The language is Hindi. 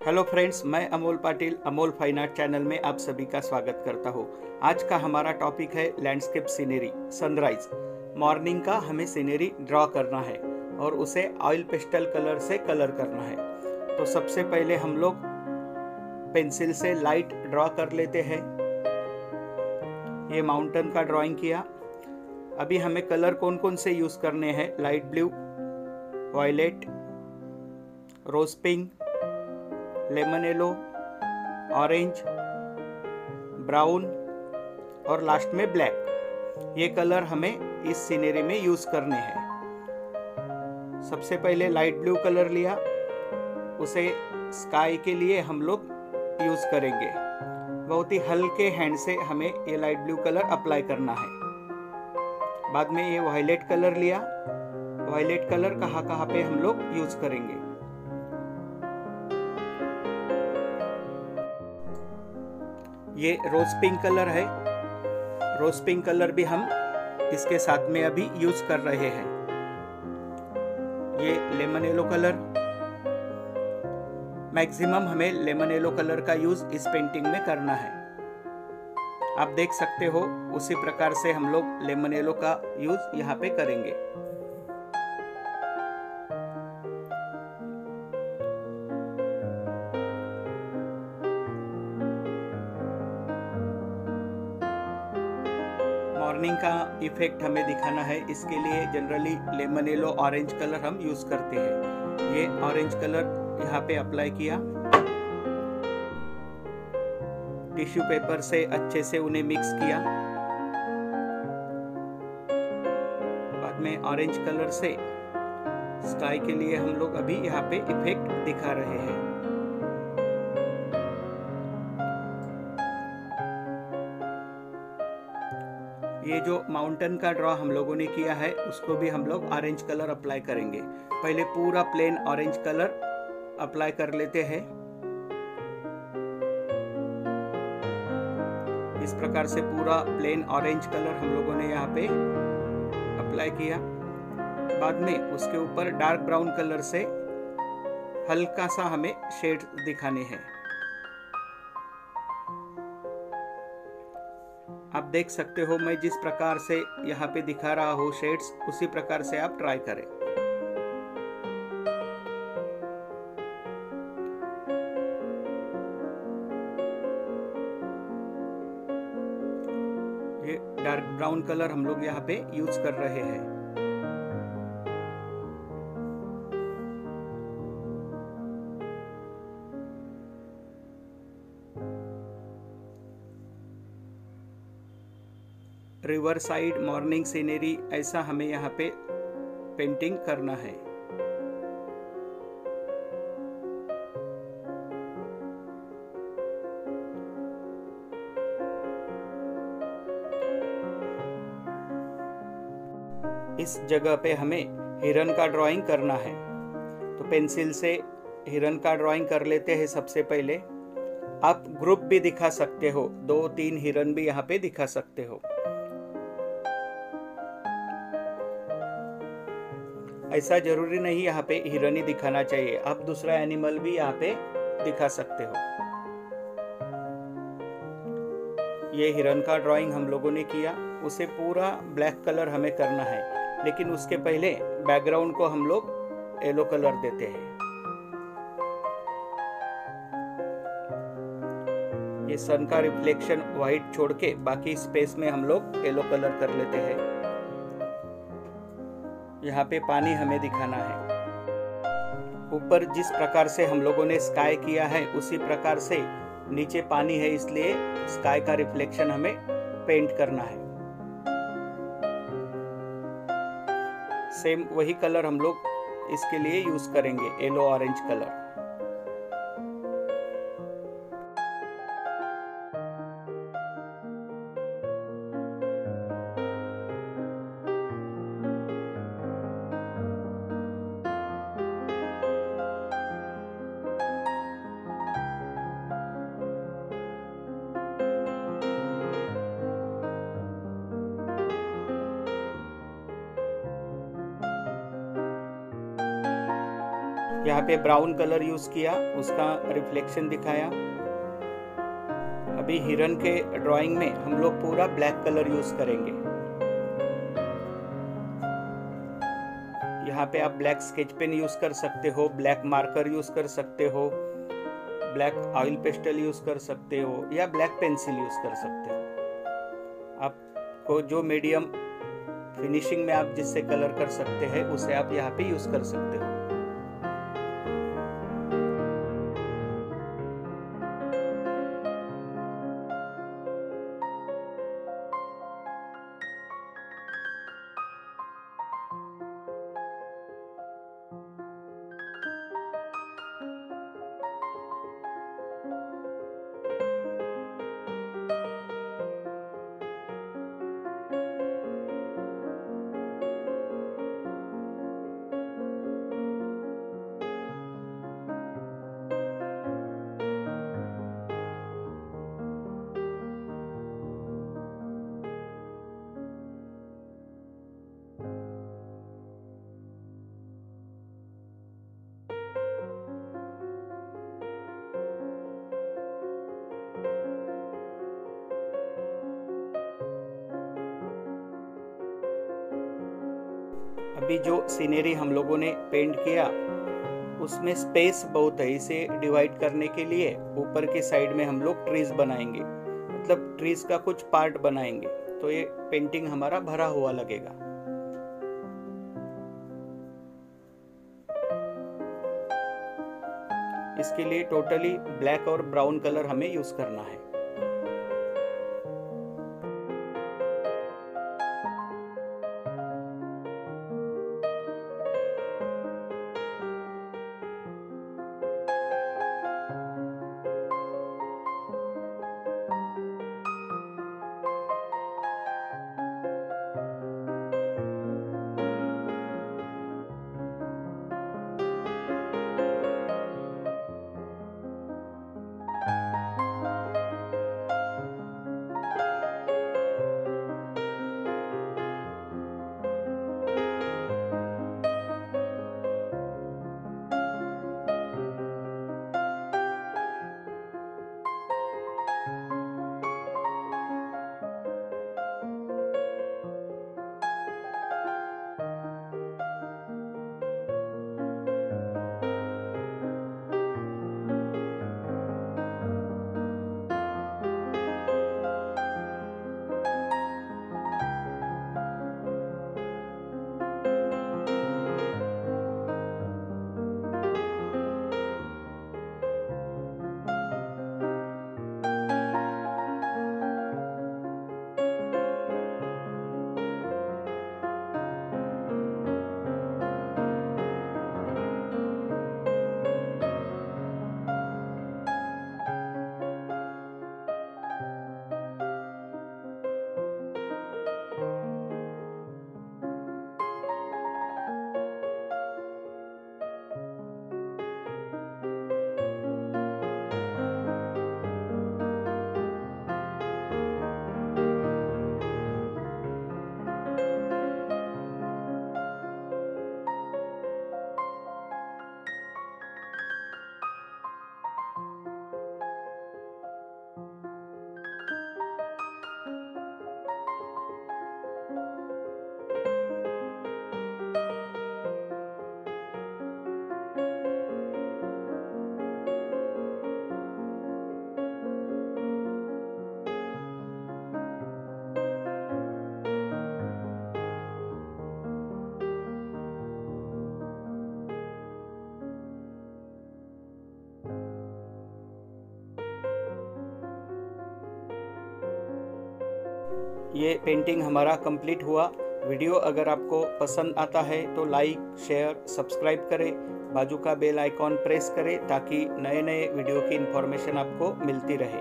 हेलो फ्रेंड्स मैं Amol Patil, Amol fine art channel में आप सभी का स्वागत करता हूँ। आज का हमारा टॉपिक है लैंडस्केप सीनरी सनराइज मॉर्निंग का हमें सीनरी ड्रॉ करना है और उसे ऑयल पेस्टल कलर से कलर करना है। तो सबसे पहले हम लोग पेंसिल से लाइट ड्रॉ कर लेते हैं। ये माउंटेन का ड्राइंग किया। अभी हमें कलर कौन कौन से यूज़ करने हैं? Light blue violet rose pink lemon yellow orange brown और लास्ट में ब्लैक ये कलर हमें इस सीनरी में यूज़ करने हैं. सबसे पहले लाइट ब्लू कलर लिया. उसे स्काई के लिए हम लोग यूज़ करेंगे. बहुत ही हल्के हैंड से हमें ये लाइट ब्लू कलर अप्लाई करना है. बाद में ये वायलेट कलर लिया. वायलेट कलर कहाँ कहाँ पे हम लोग यूज़ करेंगे? ये रोज पिंक कलर है। रोज पिंक कलर भी हम इसके साथ में अभी यूज़ कर रहे हैं। ये लेमन येलो कलर मैक्सिमम हमें लेमन येलो कलर का यूज़ इस पेंटिंग में करना है। आप देख सकते हो, उसी प्रकार से हम लोग लेमन येलो का यूज़ यहाँ पे करेंगे। मॉर्निंग का इफ़ेक्ट हमें दिखाना है। इसके लिए generally lemon yellow orange colour हम यूज़ करते हैं। ये ऑरेंज कलर यहाँ पे अप्लाई किया। टिश्यू पेपर से अच्छे से उन्हें मिक्स किया। बाद में ऑरेंज कलर से स्काई के लिए हम लोग अभी यहाँ पे इफ़ेक्ट दिखा रहे हैं। ये जो माउंटेन का ड्रॉ हम लोगों ने किया है, उसको भी हम लोग ऑरेंज कलर अप्लाई करेंगे। पहले पूरा प्लेन ऑरेंज कलर अप्लाई कर लेते हैं। इस प्रकार से पूरा प्लेन ऑरेंज कलर हम लोगों ने यहाँ पे अप्लाई किया। बाद में उसके ऊपर डार्क ब्राउन कलर से हल्का सा हमें शेड दिखाने हैं। आप देख सकते हो, मैं जिस प्रकार से यहाँ पे दिखा रहा हूँ शेड्स उसी प्रकार से आप ट्राई करें। ये डार्क ब्राउन कलर हम लोग यहाँ पे यूज़ कर रहे हैं। रिवर साइड मॉर्निंग सीनरी, ऐसा हमें यहाँ पे पेंटिंग करना है। इस जगह पे हमें हिरन का ड्राइंग करना है। तो पेंसिल से हिरन का ड्राइंग कर लेते हैं सबसे पहले। आप ग्रुप भी दिखा सकते हो, दो तीन हिरन भी यहाँ पे दिखा सकते हो। ऐसा ज़रूरी नहीं यहाँ पे हिरन ही दिखाना चाहिए। आप दूसरा एनिमल भी यहाँ पे दिखा सकते हो। ये हिरन का ड्राइंग हम लोगों ने किया। उसे पूरा ब्लैक कलर हमें करना है। लेकिन उसके पहले बैकग्राउंड को हम लोग येलो कलर देते हैं। ये सन का रिफ्लेक्शन व्हाइट छोड़ के बाकी स्पेस में हम लोग येलो कलर कर लेते हैं। यहाँ पे पानी हमें दिखाना है। ऊपर जिस प्रकार से हम लोगों ने स्काई किया है, उसी प्रकार से नीचे पानी है, इसलिए स्काई का रिफ्लेक्शन हमें पेंट करना है। सेम वही कलर हम लोग इसके लिए यूज़ करेंगे येलो ऑरेंज कलर यहाँ पे ब्राउन कलर यूज़ किया, उसका रिफ्लेक्शन दिखाया। अभी हिरन के ड्राइंग में हम लोग पूरा ब्लैक कलर यूज़ करेंगे। यहाँ पे आप ब्लैक स्केच पेन यूज़ कर सकते हो, ब्लैक मार्कर यूज़ कर सकते हो, ब्लैक ऑयल पेस्टल यूज़ कर सकते हो, या ब्लैक पेंसिल यूज़ कर सकते हो। आपको जो मीडियम फिनिशिंग में आप जिससे कलर कर सकते हैं, उसे आप यहाँ पे यूज़ कर सकते हो। अभी जो सीनरी हम लोगों ने पेंट किया, उसमें स्पेस बहुत है इसे डिवाइड करने के लिए। ऊपर के साइड में हम लोग ट्रीज बनाएँगे। मतलब ट्रीज का कुछ पार्ट बनाएँगे। तो ये पेंटिंग हमारा भरा हुआ लगेगा। इसके लिए टोटली ब्लैक और ब्राउन कलर हमें यूज़ करना है। ये पेंटिंग हमारा कंप्लीट हुआ। वीडियो अगर आपको पसंद आता है तो लाइक शेयर सब्सक्राइब करें। बाजू का बेल आइकॉन प्रेस करें ताकि नए नए वीडियो की इन्फॉर्मेशन आपको मिलती रहे।